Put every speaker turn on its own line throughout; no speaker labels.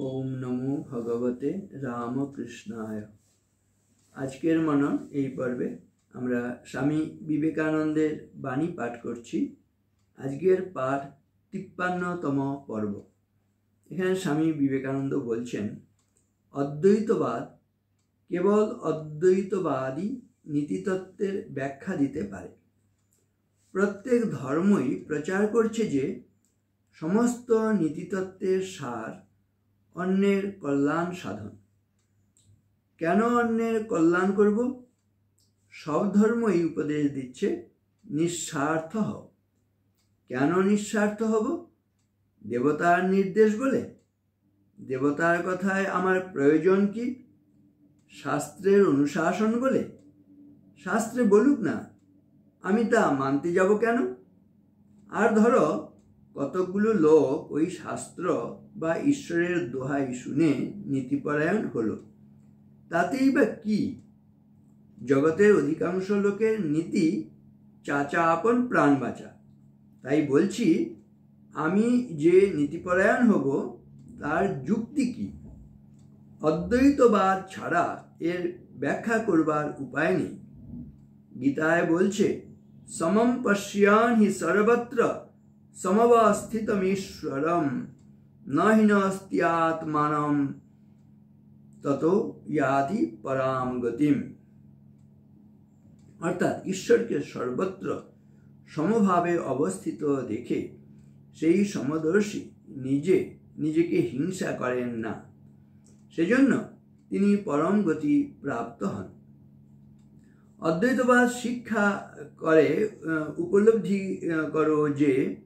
ওম নমো ভগবতে রামকৃষ্ণায়। আজকের মনন এই পর্বে আমরা স্বামী বিবেকানন্দের বাণী পাঠ করছি। আজকের পাঠ তিপ্পান্নতম পর্ব। এখানে স্বামী বিবেকানন্দ বলছেন, অদ্বৈতবাদ কেবল অদ্বৈতবাদী নীতিতত্ত্বের ব্যাখ্যা দিতে পারে। প্রত্যেক ধর্মই প্রচার করছে যে সমস্ত নীতিতত্ত্বের সার অন্যের কল্যাণ সাধন। কেন অন্যের কল্যাণ করব? সব ধর্মই উপদেশ দিচ্ছে, নিঃস্বার্থ হও। কেন নিঃস্বার্থ হব? দেবতার নির্দেশ বলে। দেবতার কথায় আমার প্রয়োজন কি? শাস্ত্রের অনুশাসন বলে। শাস্ত্রে বলুক না, আমি তা মানতে যাব কেন? আর ধরো, কতকগুলো লোক ওই শাস্ত্র বা ঈশ্বরের দোহাই শুনে নীতিপরায়ণ হলো। তাতেই বা কি? জগতের অধিকাংশ লোকের নীতি চাচা আপন প্রাণ বাঁচা। তাই বলছি, আমি যে নীতিপরায়ণ হব, তার যুক্তি কি? অদ্বৈতবাদ ছাড়া এর ব্যাখ্যা করবার উপায় নেই। গীতায় বলছে, সমম পশ্যান হি সর্বত্র সমবস্থিতমীশ্বরম। নহিনস্ত্যাত্মানম তত ইয়াতি পরাম গতিম অর্থাৎ ঈশ্বরকে সর্বত্র সমভাবে অবস্থিত দেখে সেই সমদর্শী নিজে নিজেকে হিংসা করেন না। সেজন্য তিনি পরম গতি প্রাপ্ত হন। অদ্বৈতবাদ শিক্ষা করে উপলব্ধি করো যে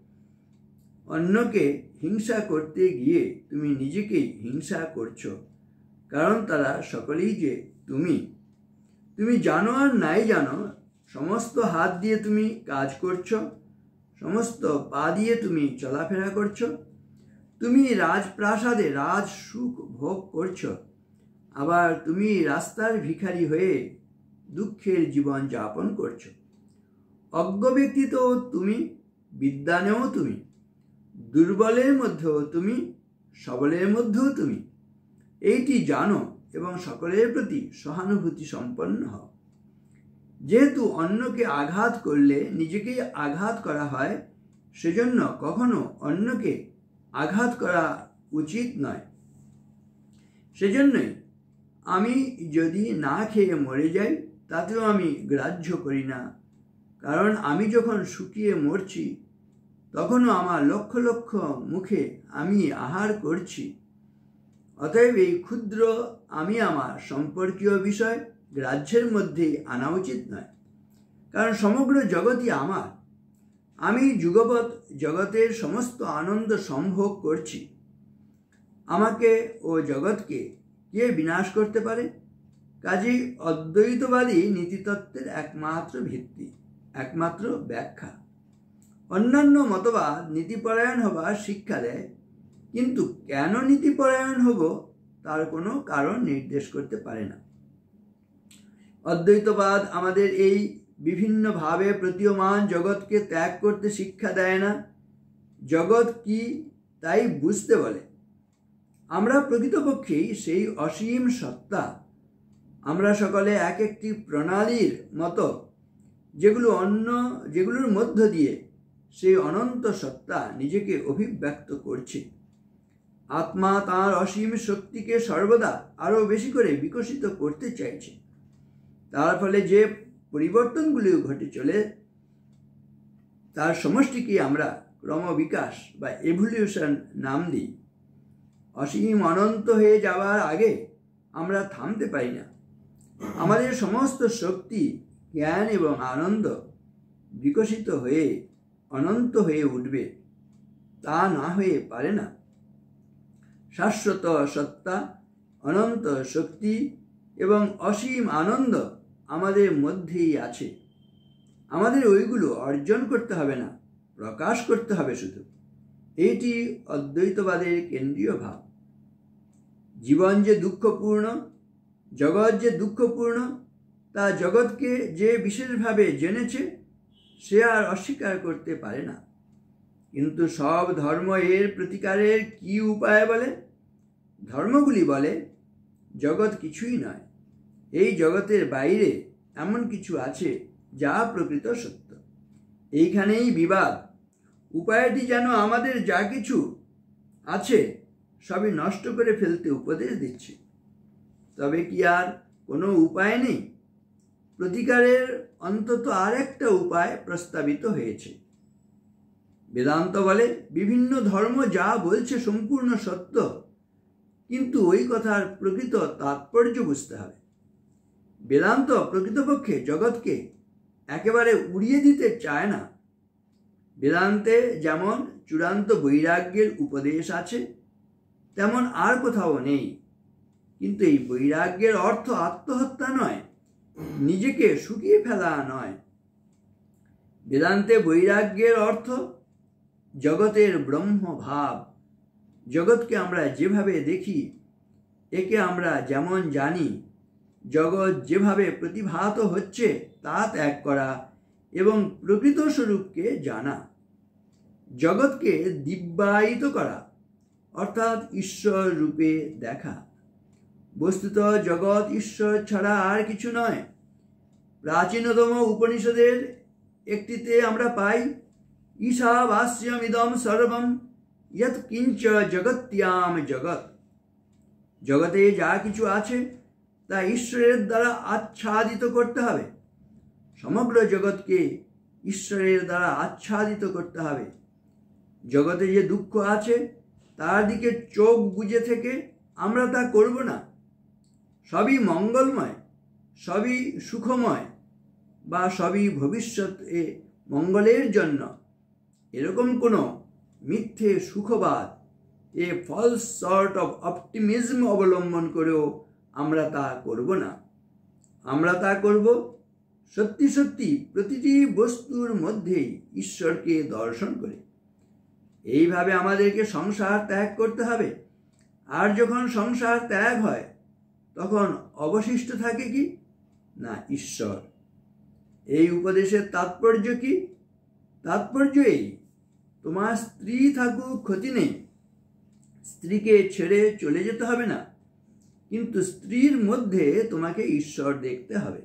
অন্যকে হিংসা করতে গিয়ে তুমি নিজেকেই হিংসা করছ। কারণ তারা সকলেই যে তুমি। তুমি জানো আর নাই জানো, সমস্ত হাত দিয়ে তুমি কাজ করছ, সমস্ত পা দিয়ে তুমি চলাফেরা করছ, তুমি রাজপ্রাসাদে রাজ সুখ ভোগ করছ, আবার তুমি রাস্তার ভিখারি হয়ে দুঃখের জীবন যাপন করছ। অজ্ঞ ব্যক্তি তো তুমি বিদ্যানেও তুমি। দুর্বলের মধ্যেও তুমি, সবলের মধ্যেও তুমি। এইটি জানো এবং সকলের প্রতি সহানুভূতি সম্পন্ন হও। যেহেতু অন্যকে আঘাত করলে নিজেকেই আঘাত করা হয়, সেজন্য কখনো অন্যকে আঘাত করা উচিত নয়। সেজন্যই আমি যদি না খেয়ে মরে যাই, তাতেও আমি গ্রাহ্য করি না। কারণ আমি যখন শুকিয়ে মরছি তখনও আমার লক্ষ লক্ষ মুখে আমি আহার করছি। অতএব এই ক্ষুদ্র আমি আমার সম্পর্কীয় বিষয় গ্রাহ্যের মধ্যেই আনা উচিত নয়, কারণ সমগ্র জগৎই আমার। আমি যুগপৎ জগতের সমস্ত আনন্দ সম্ভোগ করছি। আমাকে ও জগৎকে কে বিনাশ করতে পারে? কাজেই অদ্বৈতবাদী নীতিতত্ত্বের একমাত্র ভিত্তি, একমাত্র ব্যাখ্যা। অন্যান্য মতবাদ নীতিপরায়ণ হবার শিক্ষা দেয়, কিন্তু কেন নীতিপরায়ণ হব তার কোনো কারণ নির্দেশ করতে পারে না। অদ্বৈতবাদ আমাদের এই বিভিন্নভাবে প্রতীয়মান জগৎকে ত্যাগ করতে শিক্ষা দেয় না। জগৎ কি তাই বুঝতে বলে। আমরা প্রকৃতপক্ষেই সেই অসীম সত্তা। আমরা সকলে এক একটি প্রণালীর মতো, যেগুলো অন্য, যেগুলোর মধ্য দিয়ে সেই অনন্ত সত্তা নিজেকে অভিব্যক্ত করছে। আত্মা তার অসীম শক্তিকে সর্বদা আরও বেশি করে বিকশিত করতে চাইছে। তার ফলে যে পরিবর্তনগুলি ঘটে চলে, তার সমষ্টিকে আমরা ক্রমবিকাশ বা এভলিউশন নাম দিই। অসীম অনন্ত হয়ে যাওয়ার আগে আমরা থামতে পারি না। আমাদের সমস্ত শক্তি, জ্ঞান এবং আনন্দ বিকশিত হয়ে অনন্ত হয়ে উঠবে, তা না হয়ে পারে না। শাশ্বত সত্তা, অনন্ত শক্তি এবং অসীম আনন্দ আমাদের মধ্যেই আছে। আমাদের ওইগুলো অর্জন করতে হবে না, প্রকাশ করতে হবে শুধু। এইটি অদ্বৈতবাদের কেন্দ্রীয় ভাব। জীবন যে দুঃখপূর্ণ, জগৎ যে দুঃখপূর্ণ, তা জগৎকে যে বিশেষভাবে জেনেছে সে আর অস্বীকার করতে পারে না। কিন্তু সব ধর্ম এর প্রতিকারের কি উপায় বলে? ধর্মগুলি বলে, জগৎ কিছুই নয়। এই জগতের বাইরে এমন কিছু আছে যা প্রকৃত সত্য। এইখানেই বিবাদ। উপায়টি যেন আমাদের যা কিছু আছে সবই নষ্ট করে ফেলতে উপদেশ দিচ্ছে। তবে কি আর কোনো উপায় নেই? প্রতিকারের অন্তত আর একটা উপায় প্রস্তাবিত হয়েছে। বেদান্ত বলে, বিভিন্ন ধর্ম যা বলছে সম্পূর্ণ সত্য, কিন্তু ওই কথার প্রকৃত তাৎপর্য বুঝতে হবে। বেদান্ত প্রকৃতপক্ষে জগৎকে একেবারে উড়িয়ে দিতে চায় না। বেদান্তে যেমন চূড়ান্ত বৈরাগ্যের উপদেশ আছে, তেমন আর কোথাও নেই। কিন্তু এই বৈরাগ্যের অর্থ আত্মহত্যা নয় নিজেকে শুকিয়ে ফেলা নয়। বেদান্তে বৈরাগ্যের অর্থ জগতের ব্রহ্ম ভাব জগৎকে আমরা যেভাবে দেখি, একে আমরা যেমন জানি, জগৎ যেভাবে প্রতিভাত হচ্ছে, তা ত্যাগ করা এবং প্রকৃত স্বরূপকে জানা। জগৎকে দিব্যায়িত করা, অর্থাৎ ঈশ্বর রূপে দেখা। বস্তুত জগৎ, ঈশ্বর ছাড়া আর কিছু নয়। প্রাচীনতম উপনিষদের একটিতে আমরা পাই, ঈশাবাস্যমিদম সর্বম, ইয়ৎ কিঞ্চ জগত্যাম জগৎ। জগতে যা কিছু আছে, তা ঈশ্বরের দ্বারা আচ্ছাদিত করতে হবে। সমগ্র জগৎকে ঈশ্বরের দ্বারা আচ্ছাদিত করতে হবে। জগতে যে দুঃখ আছে, তার দিকে চোখ বুঝে থেকে আমরা তা করব না। সবই মঙ্গলময়, সবই সুখময় বা সবই ভবিষ্যতে মঙ্গলের জন্য। এরকম কোনো মিথ্যে সুখবাদ, a false sort of optimism অবলম্বন করেও আমরা তা করব না। আমরা তা করব সত্যি সত্যি প্রতিটি বস্তুর মধ্যেই ঈশ্বরকে দর্শন করে। এইভাবে আমাদেরকে সংসার ত্যাগ করতে হবে। আর যখন সংসার ত্যাগ হয় তখন অবশিষ্ট থাকে কি? না, ঈশ্বর। এই উপদেশের তাৎপর্য কি? তাৎপর্য এই, তোমার স্ত্রী থাকুক, ক্ষতি নেই। স্ত্রীকে ছেড়ে চলে যেতে হবে না। কিন্তু স্ত্রীর মধ্যে তোমাকে ঈশ্বর দেখতে হবে।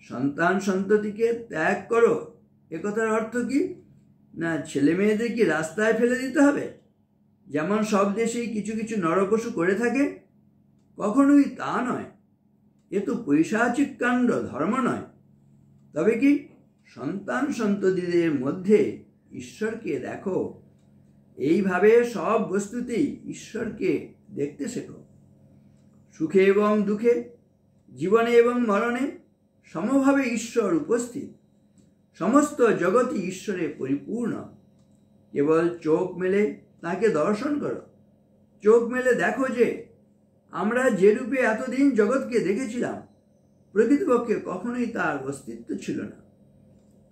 সন্তান সন্ততিকে ত্যাগ করো। একথার অর্থ কি? না ছেলে মেয়েদের কি রাস্তায় ফেলে দিতে হবে। যেমন সব দেশেই কিছু কিছু নরপশু করে থাকে কখনোই তা নয়। এ তো পৈশাচিক কাণ্ড, ধর্ম নয়। তবে কি সন্তান সন্ততিদের মধ্যে ঈশ্বরকে দেখো? এইভাবে সব বস্তুতেই ঈশ্বরকে দেখতে শেখো। সুখে এবং দুঃখে, জীবনে এবং মরণে সমভাবে ঈশ্বর উপস্থিত। সমস্ত জগৎই ঈশ্বরে পরিপূর্ণ। কেবল চোখ মেলে তাকে দর্শন করো। চোখ মেলে দেখো যে আমরা যে রূপে এতদিন জগৎকে দেখেছিলাম, প্রকৃতপক্ষে কখনোই তার অস্তিত্ব ছিল না।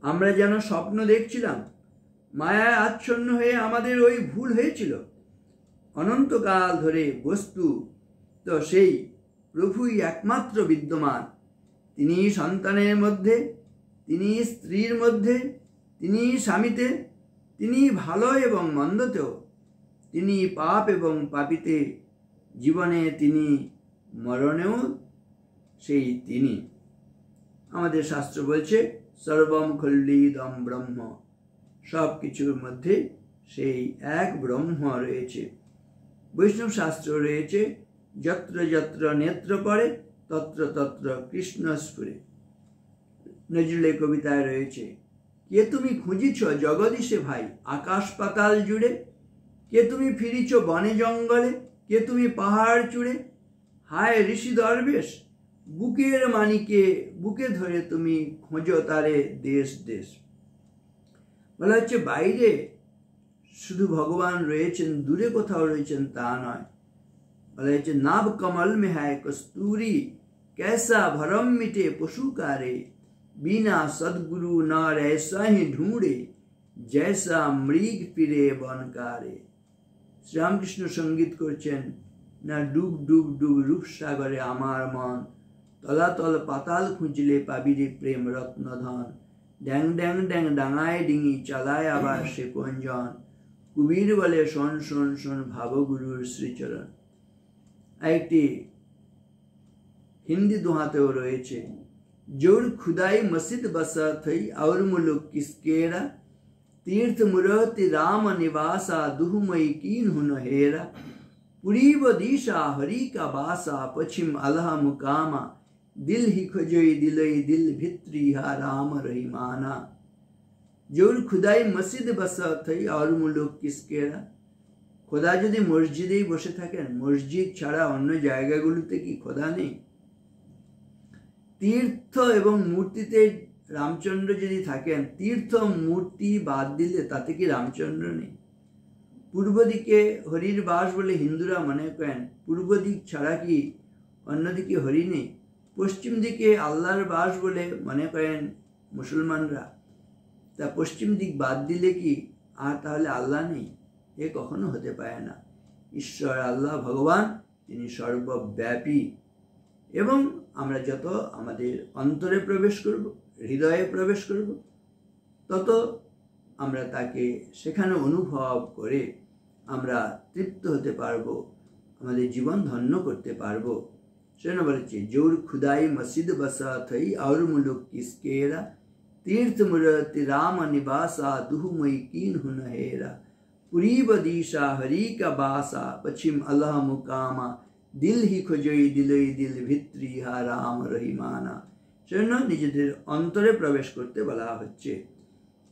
আমরা যেন স্বপ্ন দেখছিলাম, মায়ায় আচ্ছন্ন হয়ে আমাদের ওই ভুল হয়েছিল। অনন্তকাল ধরে বস্তু তো সেই প্রভুই একমাত্র বিদ্যমান। তিনি সন্তানের মধ্যে, তিনি স্ত্রীর মধ্যে, তিনি স্বামীতে, তিনি ভালো এবং মন্দতেও, তিনি পাপ এবং পাপিতে জীবনে তিনি মরণেও সেই তিনি। আমাদের শাস্ত্র বলছে, সর্বম খল্লিদম ব্রহ্ম। সব কিছুর মধ্যে সেই এক ব্রহ্ম রয়েছে। বৈষ্ণব শাস্ত্র রয়েছে, যত্র যত্র নেত্র পড়ে, তত্র তত্র কৃষ্ণ স্ফুরে। নজরুলের কবিতায় রয়েছে, কে তুমি খুঁজিছ জগদীশে ভাই? আকাশ পাতাল জুড়ে। কে তুমি ফিরিছ বনে জঙ্গলে? কে তুমি পাহাড় চুড়ে হায় ঋষি দরবেশ বুকের মানিকে বুকে ধরে তুমি খোঁজো তারে দেশ দেশ বলা হচ্ছে বাইরে শুধু ভগবান রয়েছেন দূরে কোথাও রয়েছেন তা নয় বলা হচ্ছে নাভ কমল মে হায় কস্তুরি कैसा भरम मिटे पशुकारे बिना सदगुरु नार ऐसा ही ढूंढे जैसा মৃগ ফিরে বনকারে শ্রীরামকৃষ্ণ সংগীত করছেন, না ডুব ডুব ডুব রূপসাগরে আমার মন তলাতল পাতাল খুঁজলে পাবিরে প্রেম রত্নধন। ড্যাং ড্যাং ড্যাং ডাঙায় ডিঙি চালায় আবার সে কঞ্জন। কুবির বলে শোন শোন শোন ভাবগুরুর শ্রীচরণ। একটি হিন্দি দোহাতেও রয়েছে, জোর খুদাই মসজিদ বসা থই আউর মুলুক কিসকেরা तीर्थ मुरति राम निवासा दुहुमई कीन हुन हेरा पुरीब दिशा हरि का बासा पश्चिम अल्लाह मुकामा दिल ही खजोई दिलई दिल भित्री हा राम रही माना जोर खुदाई মসজিদ বসা থই আর মুলুক কিসকেরা খোদা যদি মসজিদেই বসে থাকেন মসজিদ ছাড়া অন্য জায়গাগুলোতে কি খোদা নেই তীর্থ এবং মূর্তিতে রামচন্দ্র যদি থাকেন, তীর্থ মূর্তি বাদ দিলে তাতে কি রামচন্দ্র নেই? পূর্ব দিকে হরির বাস বলে হিন্দুরা মনে করেন, পূর্ব দিক ছাড়া কি অন্যদিকে হরি নেই? পশ্চিম দিকে আল্লাহর বাস বলে মনে করেন মুসলমানরা। তা পশ্চিম দিক বাদ দিলে কি আর তাহলে আল্লাহ নেই? এ কখনো হতে পারে না। ঈশ্বর, আল্লাহ, ভগবান, তিনি সর্বব্যাপী। এবং আমরা যত আমাদের অন্তরে প্রবেশ করব হৃদয়ে প্রবেশ করব তত আমরা তাকে সেখানে অনুভব করে আমরা তৃপ্ত হতে পারবো আমাদের জীবন ধন্য করতে পারবো সেজন্য বলেছে জোর খুদাই মসজিদ বসা থই और मुलुक किसकेरा तीर्थ मूर्ति राम निवासा दुहुमई कीन हुन हेरा पुरी बदीशा हरि का बासा पश्चिम अल्लाह मुकामा দিল হি খোঁজই দিলই দিল ভিত্রি হা রাম রহিমানা সেজন্য নিজেদের অন্তরে প্রবেশ করতে বলা হচ্ছে।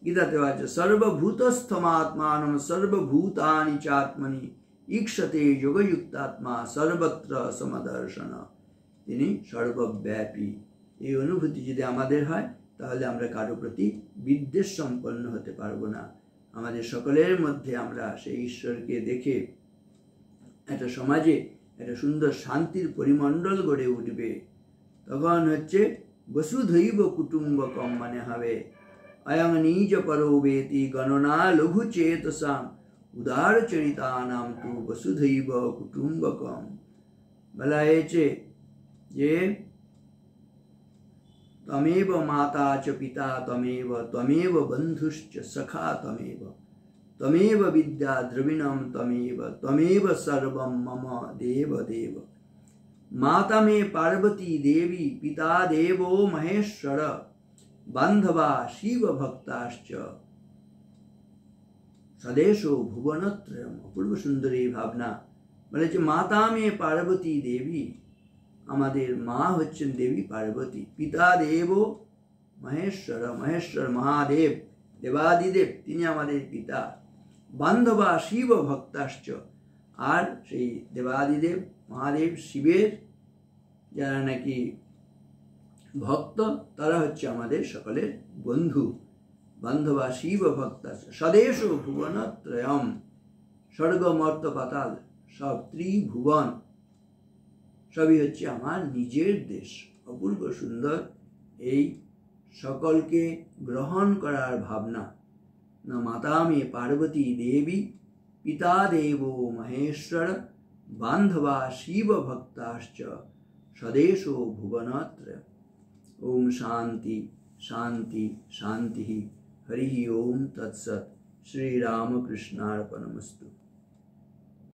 গীতাতে আছে সর্বভূতস্থমাত্মানম সর্বভূতানি চাত্মনি ঈক্ষতে যোগযুক্তাত্মা সর্বত্র সমদর্শন। তিনি সর্বব্যাপী। এই অনুভূতি যদি আমাদের হয়, তাহলে আমরা কারও প্রতি বিদ্বেষ সম্পন্ন হতে পারব না। আমাদের সকলের মধ্যে আমরা সেই ঈশ্বরকে দেখে একটা সমাজে একটা সুন্দর শান্তির পরিমণ্ডল গড়ে উঠবে। তখন হচ্ছে वसुधैव कुटुंबकम मने हवे अयम नीच परो वेति गणना लघु चेतसा उदार चरिता नाम वसुधैव कुटुंबकम भला ये जे तमेव माता च पिता तमेव तमेव बंधुश्च सखा तमेव तमेव विद्या द्रविणम तमेव तमेव सर्व मम देव देव, देव। মাতা মে পার্বতী দেবী পিতা দেবো মহেশ্বর বান্ধবা শিব ভক্তাশ্চ স্বদেশো ভুবনত্রয়ম অপূর্ব সুন্দরী ভাবনা বলেছে মাতা মে পার্বতী দেবী আমাদের মা হচ্ছেন দেবী পার্বতী পিতা দেব মহেশ্বর মহেশ্বর মহাদেব দেবাদিদেব তিনি আমাদের পিতা বান্ধবা শিব ভক্তাশ্চ আর সেই দেবাদিদেব মহাদেব, শিবের, যারা নাকি ভক্ত, তারা হচ্ছে আমাদের সকলের বন্ধু। বান্ধবা, শিব ভক্তাশ্চ স্বদেশ ভুবনত্রয়ম স্বর্গ মর্ত পাতাল সব ত্রিভুবন। সবই হচ্ছে আমার নিজের দেশ। অপূর্ব সুন্দর এই সকলকে গ্রহণ করার ভাবনা। না মাতা মে পার্বতী দেবী, পিতা দেব মহেশ্বর বান্ধবা শিব ভক্তাশ্চ স্বদেশ ভুবনত্র ওম শান্তি শান্তি শান্তি হরি ওম তৎসৎ শ্রীরামকৃষ্ণার্পণমস্তু